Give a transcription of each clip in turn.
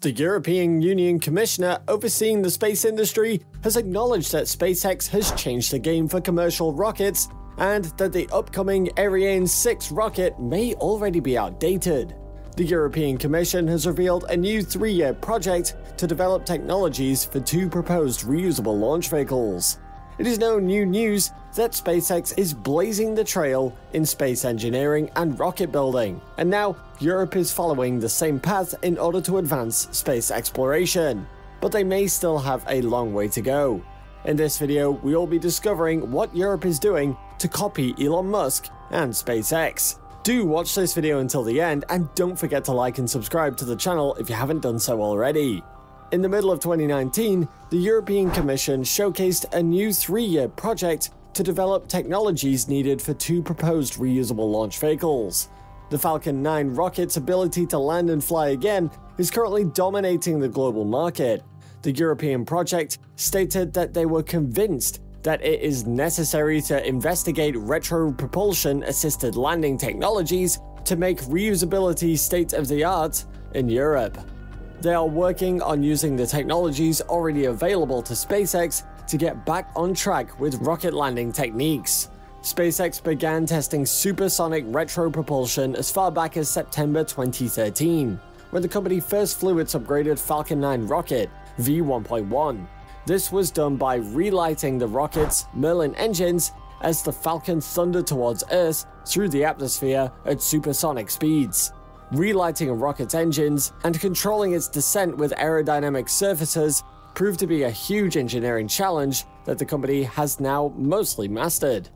The European Union Commissioner overseeing the space industry has acknowledged that SpaceX has changed the game for commercial rockets and that the upcoming Ariane 6 rocket may already be outdated. The European Commission has revealed a new three year project to develop technologies for two proposed reusable launch vehicles. It is no new news that SpaceX is blazing the trail in space engineering and rocket building, and now Europe is following the same path in order to advance space exploration. But they may still have a long way to go. In this video, we will be discovering what Europe is doing to copy Elon Musk and SpaceX. Do watch this video until the end and don't forget to like and subscribe to the channel if you haven't done so already. In the middle of 2019, the European Commission showcased a new three-year project to develop technologies needed for two proposed reusable launch vehicles. The Falcon 9 rocket's ability to land and fly again is currently dominating the global market. The European project stated that they were convinced that it is necessary to investigate retro-propulsion assisted landing technologies to make reusability state of the art in Europe. They are working on using the technologies already available to SpaceX to get back on track with rocket landing techniques. SpaceX began testing supersonic retro propulsion as far back as September 2013, when the company first flew its upgraded Falcon 9 rocket, V1.1. This was done by relighting the rocket's Merlin engines as the Falcon thundered towards Earth through the atmosphere at supersonic speeds relighting a rocket's engines, and controlling its descent with aerodynamic surfaces proved to be a huge engineering challenge that the company has now mostly mastered.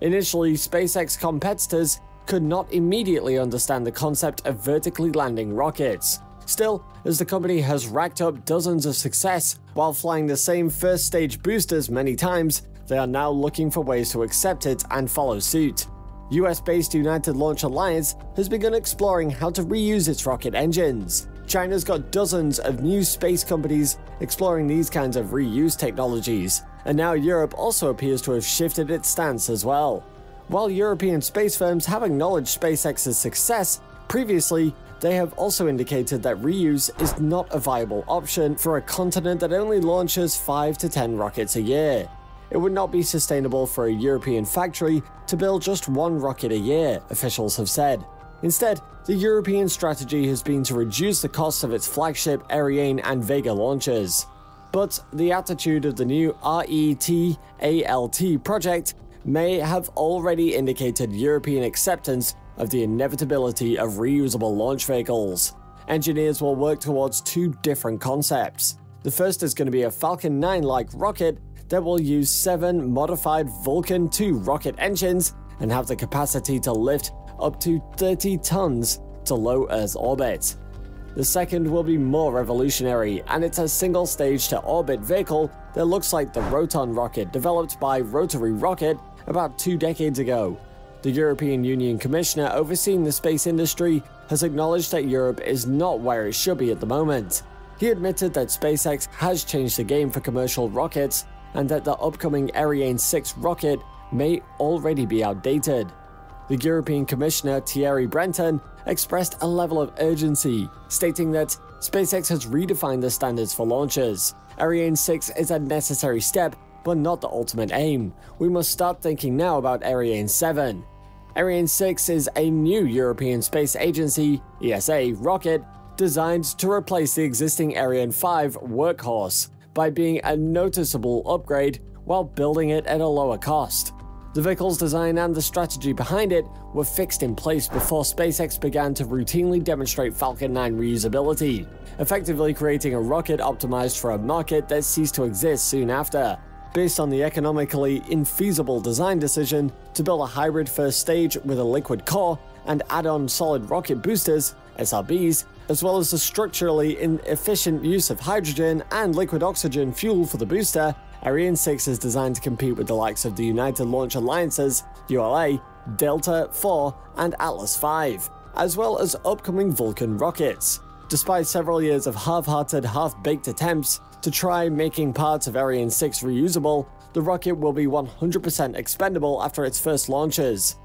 Initially, SpaceX competitors could not immediately understand the concept of vertically landing rockets. Still, as the company has racked up dozens of success while flying the same first stage boosters many times, they are now looking for ways to accept it and follow suit. US based United Launch Alliance has begun exploring how to reuse its rocket engines. China's got dozens of new space companies exploring these kinds of reuse technologies, and now Europe also appears to have shifted its stance as well. While European space firms have acknowledged SpaceX's success, previously they have also indicated that reuse is not a viable option for a continent that only launches 5 to 10 rockets a year it would not be sustainable for a European factory to build just one rocket a year, officials have said. Instead, the European strategy has been to reduce the cost of its flagship Ariane and Vega launches. But the attitude of the new RET-ALT project may have already indicated European acceptance of the inevitability of reusable launch vehicles. Engineers will work towards two different concepts. The first is going to be a Falcon 9 like rocket that will use seven modified Vulcain 2 rocket engines and have the capacity to lift up to 30 tons to low Earth orbit. The second will be more revolutionary, and it's a single stage to orbit vehicle that looks like the Roton rocket developed by Rotary Rocket about two decades ago. The European Union Commissioner overseeing the space industry has acknowledged that Europe is not where it should be at the moment. He admitted that SpaceX has changed the game for commercial rockets and that the upcoming Ariane 6 rocket may already be outdated. The European Commissioner Thierry Breton expressed a level of urgency, stating that SpaceX has redefined the standards for launches. Ariane 6 is a necessary step, but not the ultimate aim. We must start thinking now about Ariane 7. Ariane 6 is a new European Space Agency ESA rocket designed to replace the existing Ariane 5 workhorse by being a noticeable upgrade while building it at a lower cost. The vehicle's design and the strategy behind it were fixed in place before SpaceX began to routinely demonstrate Falcon 9 reusability, effectively creating a rocket optimized for a market that ceased to exist soon after. Based on the economically infeasible design decision to build a hybrid first stage with a liquid core and add on solid rocket boosters, SRBs, as well as the structurally inefficient use of hydrogen and liquid oxygen fuel for the booster, Ariane 6 is designed to compete with the likes of the United Launch Alliance's ULA, Delta IV, and Atlas V, as well as upcoming Vulcan rockets. Despite several years of half-hearted, half-baked attempts to try making parts of Ariane 6 reusable, the rocket will be 100% expendable after its first launches.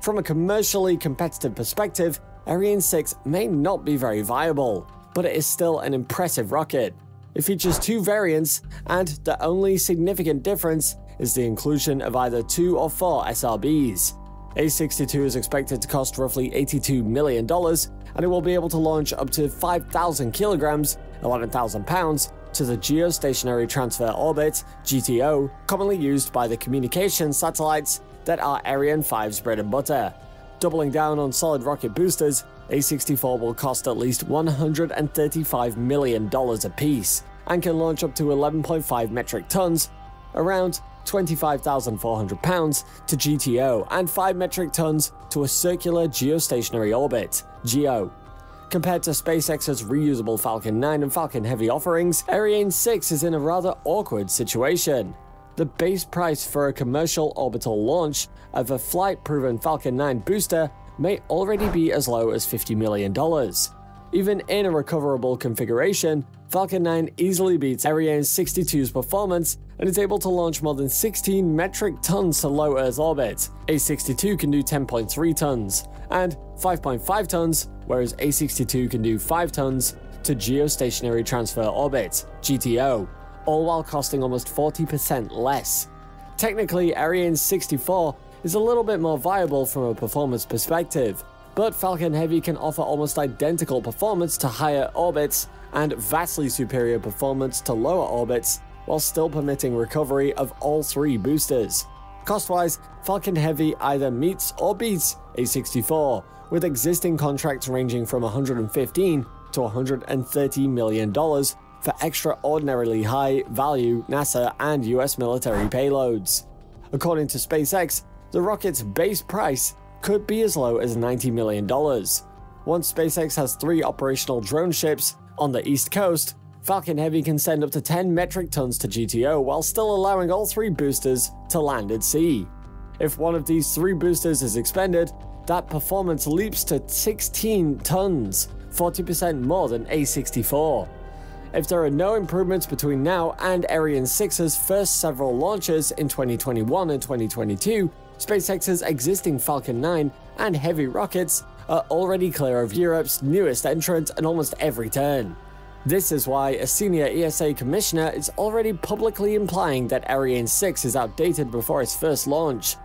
From a commercially competitive perspective, Ariane 6 may not be very viable. but it is still an impressive rocket. It features two variants, and the only significant difference is the inclusion of either two or four SRBs. A62 is expected to cost roughly $82 million, and it will be able to launch up to 5,000 kilograms, 11,000 pounds, to the Geostationary Transfer Orbit, GTO, commonly used by the communication satellites that are Ariane 5's bread and butter. Doubling down on solid rocket boosters, A64 will cost at least $135 million apiece and can launch up to 11.5 metric tons, around 25,400 pounds, to GTO and 5 metric tons to a circular geostationary orbit, GEO. Compared to SpaceX's reusable Falcon 9 and Falcon Heavy offerings, Ariane 6 is in a rather awkward situation. The base price for a commercial orbital launch of a flight-proven Falcon 9 booster may already be as low as $50 million. Even in a recoverable configuration, Falcon 9 easily beats Ariane 62's performance and is able to launch more than 16 metric tons to low Earth orbit. A62 can do 10.3 tons and 5.5 tons, whereas A62 can do 5 tons to geostationary transfer orbit, GTO, all while costing almost 40% less. Technically, Ariane 64 is a little bit more viable from a performance perspective, but Falcon Heavy can offer almost identical performance to higher orbits and vastly superior performance to lower orbits while still permitting recovery of all three boosters. Cost-wise, Falcon Heavy either meets or beats A64, with existing contracts ranging from 115 to 130 million dollars for extraordinarily high value NASA and US military payloads. According to SpaceX, the rocket's base price could be as low as $90 million. Once SpaceX has three operational drone ships on the East Coast, Falcon Heavy can send up to 10 metric tons to GTO while still allowing all three boosters to land at sea. If one of these three boosters is expended, that performance leaps to 16 tons, 40% more than A64. If there are no improvements between now and Ariane 6's first several launches in 2021 and 2022, SpaceX's existing Falcon 9 and Heavy rockets are already clear of Europe's newest entrant at almost every turn. This is why a senior ESA commissioner is already publicly implying that Ariane 6 is outdated before its first launch.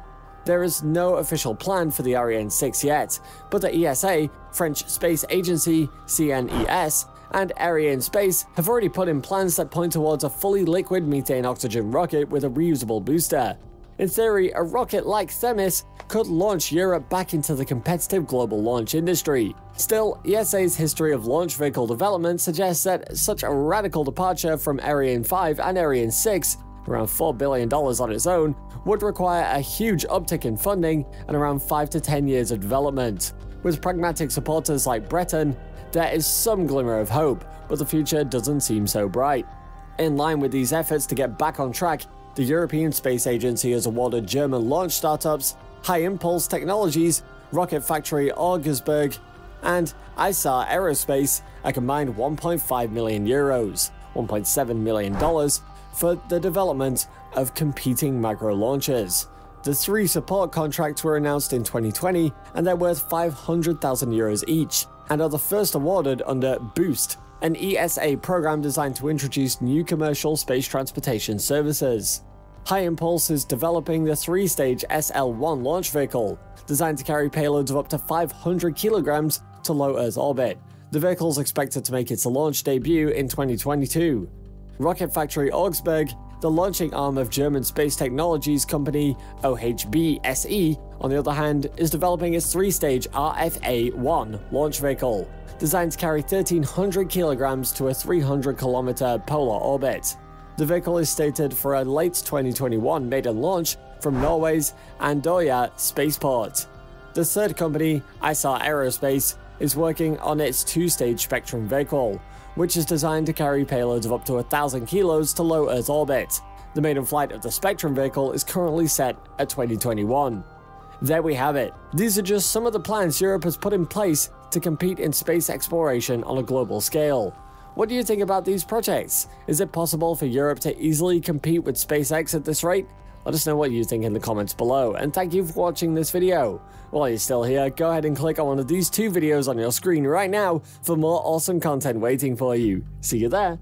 There is no official plan for the Ariane 6 yet, but the ESA, French space agency CNES, and Arianespace have already put in plans that point towards a fully liquid methane oxygen rocket with a reusable booster. In theory, a rocket like Themis could launch Europe back into the competitive global launch industry. Still, ESA's history of launch vehicle development suggests that such a radical departure from Ariane 5 and Ariane 6, around $4 billion on its own, would require a huge uptick in funding and around 5 to 10 years of development. With pragmatic supporters like Breton, there is some glimmer of hope, but the future doesn't seem so bright. In line with these efforts to get back on track, the European Space Agency has awarded German launch startups HyImpulse Technologies, Rocket Factory Augsburg, and ISAR Aerospace a combined 1.5 million euros, $1.7 million, for the development of competing micro launchers. The three support contracts were announced in 2020 and they're worth 500,000 euros each, and are the first awarded under Boost, an ESA program designed to introduce new commercial space transportation services. HyImpulse is developing the three-stage SL-1 launch vehicle, designed to carry payloads of up to 500 kilograms to low Earth orbit. The vehicle is expected to make its launch debut in 2022. Rocket Factory Augsburg, the launching arm of German space technologies company OHB SE, on the other hand, is developing its three-stage RFA-1 launch vehicle, designed to carry 1300 kilograms to a 300 kilometer polar orbit. The vehicle is stated for a late 2021 maiden launch from Norway's Andøya spaceport. The third company, ISAR Aerospace, is working on its two-stage Spectrum vehicle, which is designed to carry payloads of up to 1,000 kilos to low Earth orbit. The maiden flight of the Spectrum vehicle is currently set at 2021. There we have it. These are just some of the plans Europe has put in place to compete in space exploration on a global scale. What do you think about these projects? Is it possible for Europe to easily compete with SpaceX at this rate? Let us know what you think in the comments below, and thank you for watching this video. While you're still here, go ahead and click on one of these two videos on your screen right now for more awesome content waiting for you. See you there.